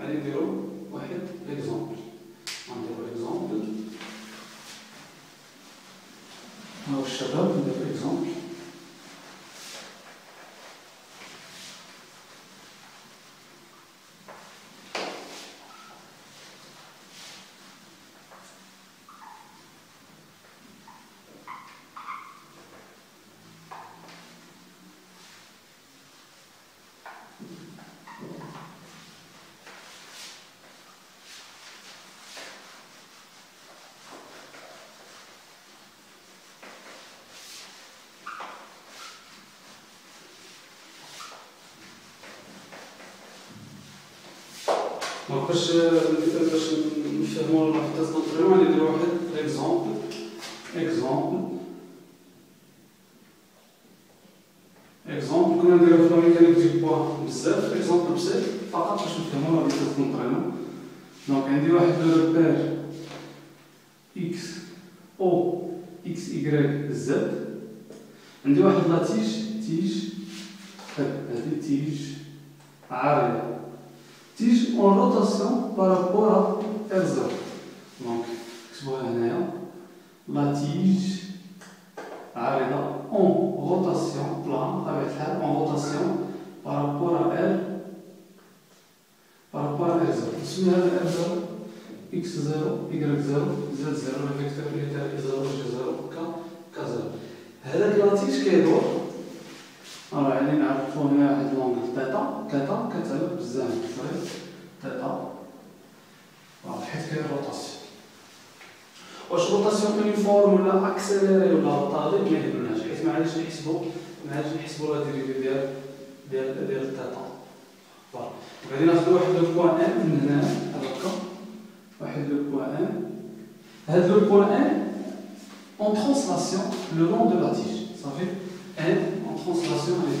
غادي نديرو واحد l'exemple غنديرو exemple هاو الشباب نديرو exemple donc باش باش نفهموا la vitesse d'entraînement غادي نديرو واحد exemple exemple exemple كنا نديرو في ال mécanique du point بزاف exemple بسيط فقط باش نفهموا la vitesse d'entraînement donc عندي واحد le repère X O X Y Z عندي واحد la tige tige هذه تيج عارضه tige en rotation par rapport à R0. Donc, la tige arrive en rotation plan avec elle en rotation par rapport à R par rapport à R0. نسميها R0 x0 y0 z0 الفيكتور اللي تاع x0 g0 k k0 هذاك لا تيج كيدور راه يعني نعرفو هنا تيتا كتعلق بزاف فريق تيتا واضح حيت كاين روتاسيون. واش روتاسيون كاين فورمولا اكسيليري ولا طالب ما يهمناش حيت معليش نحسبو معليش نحسبو لا ديريفي ديال ديال ديال تيتا فوالا. غادي ناخدو واحد لو بوان ان من هنا هكا واحد لو بوان ان. هاد لو بوان ان en translation le long de la tige. Ça fait 1 en translation avec.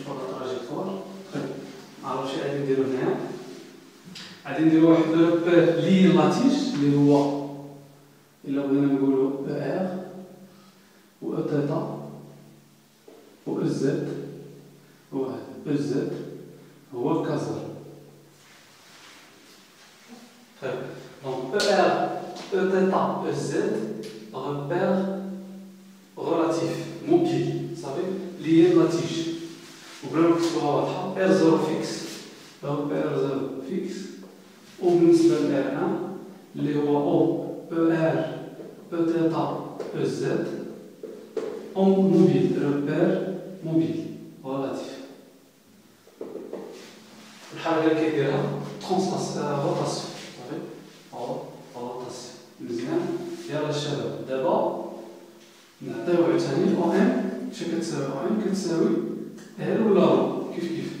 نديرو هنايا غادي نديرو واحد le repère lié à la tige اللي هو. إلا بغينا نقولو R و thêta و Z هو هذا. Z هو كازر. donc R thêta و Z repère relatif mobile صافي. la tige وبلا ما نكتبوها واضحة. R zéro fixe repère zéro fixe وبالنسبة ل R1 اللي هو O ER E thêta E Z en mobile repère mobile relatif الحركة اللي كيديرها rotation صافي rotation مزيان يلا الشباب دابا نعطيو عاوتاني OM شنو كتساوي OM كتساوي L ولا rho كيف كيف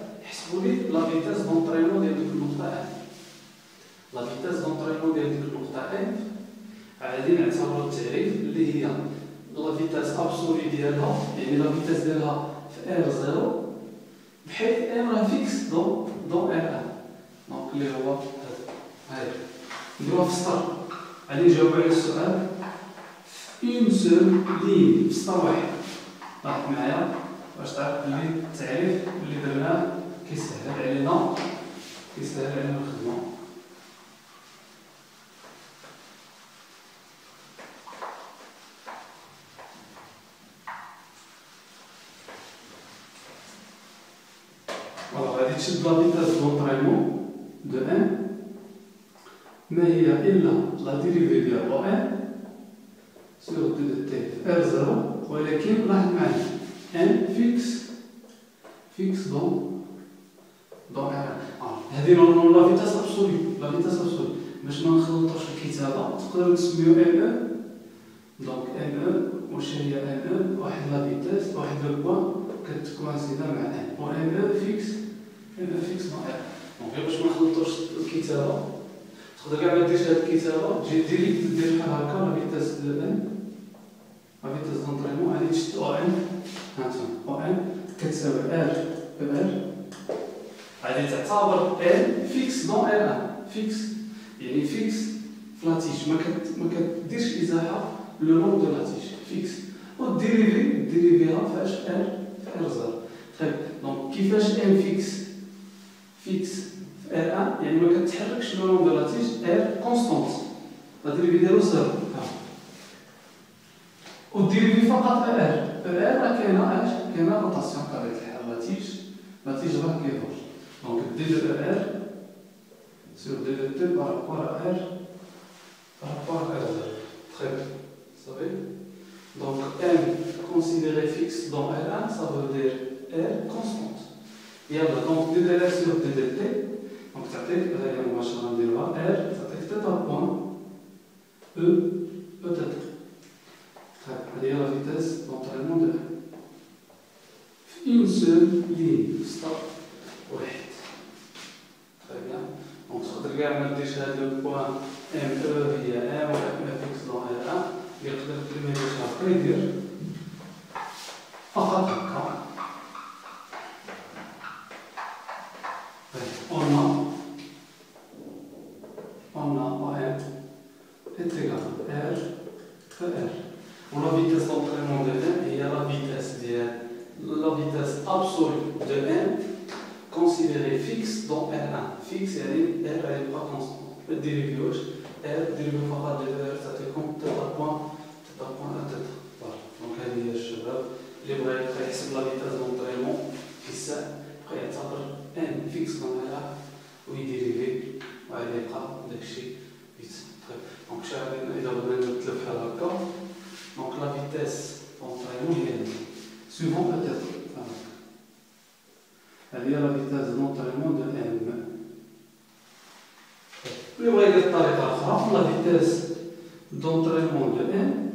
حسبوا لي la vitesse d'entraînement ديال ديك النقطه ا la vitesse d'entraînement ديال ديك النقطة M غادي نعتبرو التعريف اللي هي la vitesse absolue ديالها يعني لا فيتاس ديالها في R zéro بحيث M راه fixe dans dans R1 donc اللي هو هاي نديروها في سطر غادي نجاوب على السؤال في une seule ligne في سطر واحد لاحظ معايا باش تعرف التعريف اللي درناه كيسهل علينا كيسهل علينا الخدمه تشد لا فيتاس دونطريمون دو ان ما هي إلا لا ديريفي ديال أو إن سور دي دو تي ار زيرو ولكن لاحظ معايا ان فيكس فيكس دون دون ار هذه لا فيتاس ابسولي لا فيتاس ابسولي باش ما نخلطوش الكتابة تقدروا تسميو ان أو دونك ان أو واش هي ان أو واحد لا فيتاس واحد لو بوان كتكوانسيدا مع ان و ان أو فيكس ان أو فيكس دون ار دونك باش ما نخلطوش الكتابة تقدر كاع ما ديرش هاد الكتابة تجي ديريكت دير بحال هكا لا فيتاس دو ان لا فيتاس دونطريمون غادي تشد أو ان هانتوما أو ان كتساوي ار أو ار. غادي تعتبر ان فيكس دون ار ان فيكس يعني فيكس في لاتيج ما كديرش إزاحة لو لون دو لاتيج فيكس و ديريفي ديريفيها فاش ار في ار زيرو طيب دونك كيفاش ان فيكس fixe في R1 يعني ما كتحركش le long de la tige R constante la dérivée ديالو zéro و dériver فقط ER ER راه كاينة اش كاينة rotation بطبيعه الحال la tige la tige راه كيدور Donc ddr sur D2T par rapport à R par rapport à R. Très bien. Vous savez Donc M considéré fixe dans R1, ça veut dire R constante. Et alors, donc D2R sur D2T, donc ça fait, on va changer de R, ça fait θ point E, peut-être. Très bien. la vitesse d'entraînement de R. Une seule ligne, stop. Ouais. تقدر كاع ما ديرش هاد لو بوان ام أو هي ام و ام فيكس دون ار ان يقدر ما يديرش هكا يدير elle est, R, elle n'est pas constante. Le dérivé gauche, R, dérivé فقط de R, ça te compte تلقى point, تلقى point à تلقى. Voilà. Donc هذه هي الشباب اللي بغى يبقى يحسب لا فيتاس دونطريمون في الساعة يبقى يعتبر ان فيكس دون R ويديريفي وغادي يبقى داكشي فيت. دونك شحال إذا بغينا نبدلو بحال هكا دونك لا فيتاس دونطريمون هي هذه. سوفون بوتيتر. هذه هي لا فيتاس دونطريمون دو ام اللي بغا يدير بطريقه اخرى لا فيتاس دونطريمون دو ام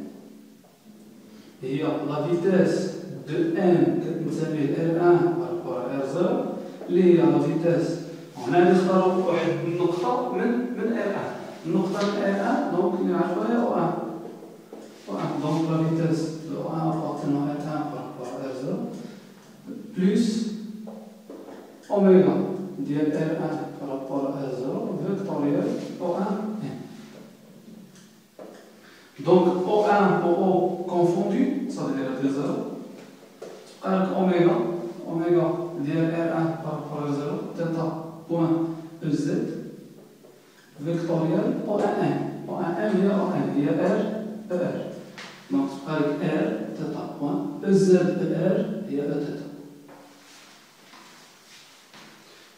هي لا فيتاس دو ام كتساوي ار 1 بارابور ار 0 اللي هي لا فيتاس هنا نختاروا واحد النقطة من من ار 1 النقطة من ار 1 دونك نعرفوها هي او 1 او 1 دونك لا فيتاس دو 1 appartenant à 1 par rapport à R0 plus oméga ديال R1 par victorieux, O1. Donc O1, OO confondu, ça devient le 0. Avec oméga, oméga, R1 par rapport à 0, θ point EZ, vectoriel O1, O1, il y a O1, il y a R, ER. Donc avec R, θ point EZ, ER, il y a Eθ.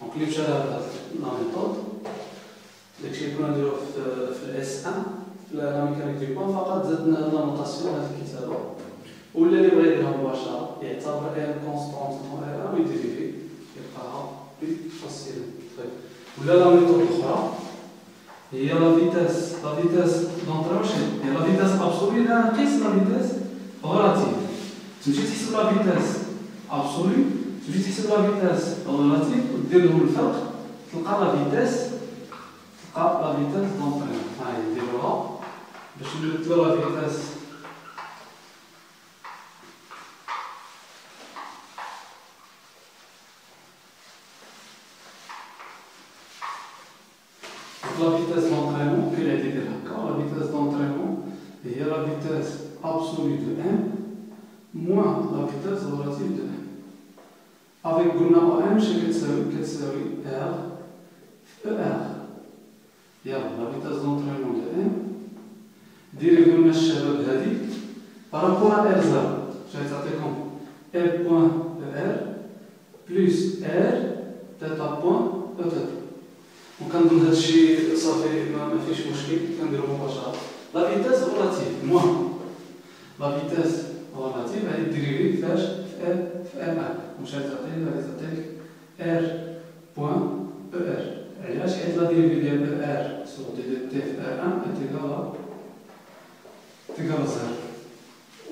Donc l'Ibchal لا ميثود داكشي اللي كنا نديرو في في الاس 1 في لا ميكانيك دو بوان فقط زدنا لا نوتاسيون هاد الكتابه ولا اللي بغى يديرها مباشره يعتبر ان كونستونت دون ار ويديريفي يلقاها بلي facile طيب ولا la méthode الاخرى هي la vitesse la vitesse d'entraînement واش هي la vitesse absolue لا نقيس la vitesse relative تمشي تحسب la vitesse absolue تجي تحسب la vitesse relative ودير الفرق تلقى la vitesse تلقى la vitesse d'entraînement ها هي نديروها باش نبدلو la vitesse la vitesse d'entraînement كي غادي يدير هكا la vitesse d'entraînement هي la vitesse absolue de M moins la vitesse relative de M avec قلنا OM شنو كتساوي كتساوي R ER يلا la vitesse d'entraînement de M ديري قلنا الشباب هادي par rapport R zéro شنو تعطيكم؟ R point ER بلوس ار تاتا بوان أو تاتا وكنظن هذا الشيء صافي ما, فيش مشكل كنديرو مباشرة. la vitesse relative المهم la vitesse relative هذه dériver فاش في R في R1 واش غتعطيني غادي تعطيك R point ER Elle a acheté la dérivée de R, sur TFR1 et TKA, TKA0.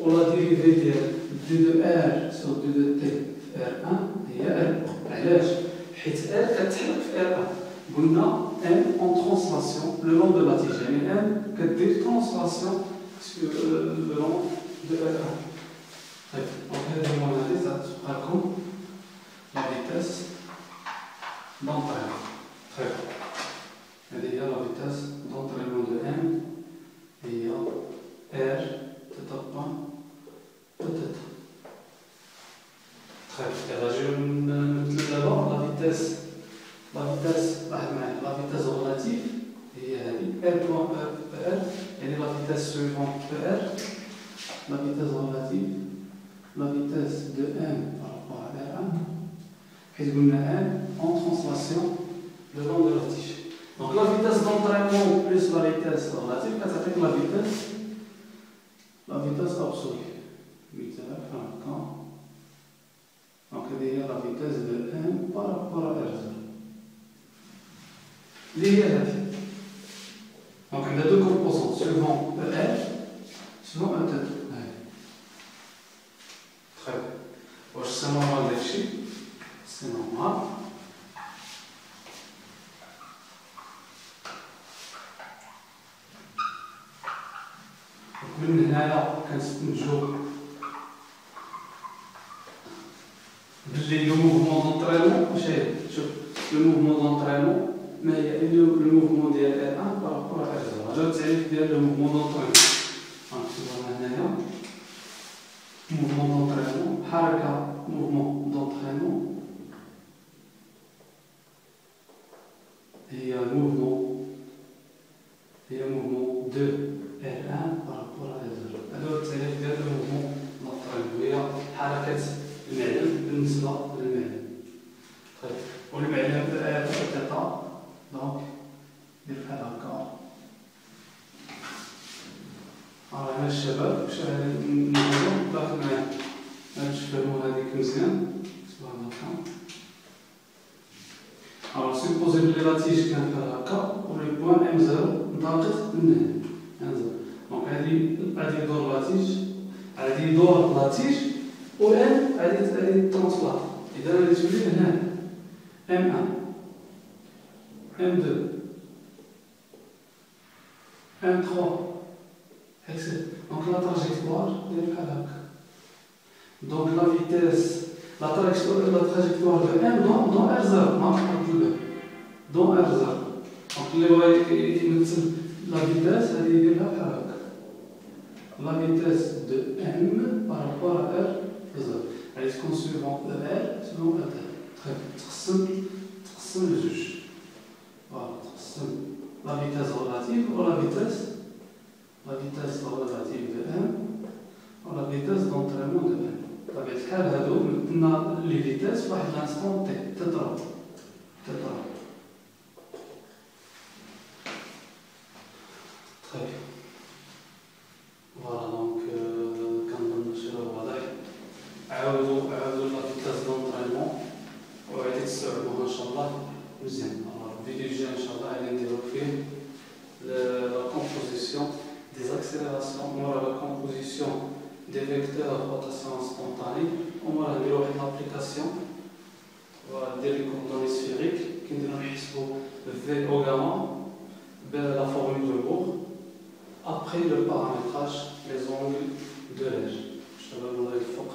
La dérivée de R, sur TFR1, et R. Elle a acheté R, et TFR1. M en translation le long de la tige. Mais M, que des translations sur le long de R1. très vite. Eh ben, d'abord, la vitesse, la vitesse, ah, la vitesse relative est euh, e, Et la vitesse suivante, R, la vitesse relative, la vitesse de M par rapport à R1, et de M en translation de l'angle relatif. Donc la vitesse d'entraînement plus la vitesse relative, ça fait la vitesse, la vitesse absolue. في رابطة الآن وراء أرجل. اللي هي هذه دونك عندها دو كومبوزون سولفون لو ال ان تات هاي تخي واش سي نورمال داكشي سي نورمال من هنا كنستنتجو j'ai le mouvement d'entraînement, j'ai le mouvement d'entraînement, mais il y a le mouvement de R1 par rapport à R2. Là, c'est le mouvement d'entraînement. Mouvement d'entraînement, haraka, mouvement d'entraînement, et euh, mouvement alors supposé بلي لا تيج كان فيها هكا ولي بوان ام زيرو انطلقت من هنا ام زيرو دونك هادي غادي يدور لا تيج غادي يدور لا تيج و ام غادي غادي ترونسبلاط اذا غادي تولي هنا ام ان ام دو ام 3 Donc la trajectoire est là. Donc la vitesse, la trajectoire, la trajectoire de M dans, dans R0, non, dans R0. Donc les la vitesse, elle est là. La vitesse de M par rapport à R0. Elle est suivant de R selon R. Très bien. تقسم تقسم لجوج. Voilà, تقسم la vitesse relative ou la vitesse la vitesse relative de M ou la vitesse d'entraînement de M. بطبيعة الحال هادو مثلنا لي فيتاس في واحد لانستون تي تضرب تضرب des vecteurs de rotation spontanée, on va dire une application des coordonnées sphériques qui nous V au gamma, ben, la formule de Bourg, après le paramétrage, les angles de l'âge. Je te donne le foc.